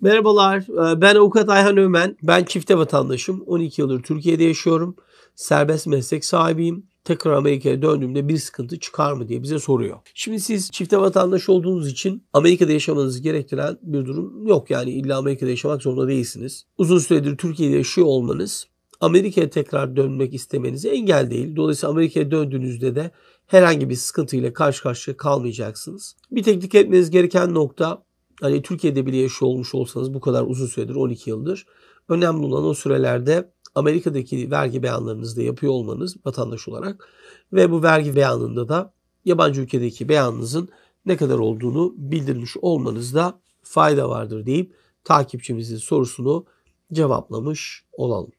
Merhabalar, e, ben Avukat Ayhan Ömen. Ben çifte vatandaşım. 12 yıldır Türkiye'de yaşıyorum. Serbest meslek sahibiyim. Tekrar Amerika'ya döndüğümde bir sıkıntı çıkar mı diye bize soruyor. Şimdi siz çifte vatandaş olduğunuz için Amerika'da yaşamanızı gerektiren bir durum yok. Yani illa Amerika'da yaşamak zorunda değilsiniz. Uzun süredir Türkiye'de yaşıyor olmanız Amerika'ya tekrar dönmek istemenize engel değil. Dolayısıyla Amerika'ya döndüğünüzde de herhangi bir sıkıntıyla karşı karşıya kalmayacaksınız. Bir tek etmeniz gereken nokta hani Türkiye'de bile yaşıyor olmuş olsanız bu kadar uzun süredir 12 yıldır önemli olan o sürelerde Amerika'daki vergi beyanlarınızı da yapıyor olmanız vatandaş olarak ve bu vergi beyanında da yabancı ülkedeki beyanınızın ne kadar olduğunu bildirmiş olmanızda fayda vardır deyip takipçimizin sorusunu cevaplamış olalım.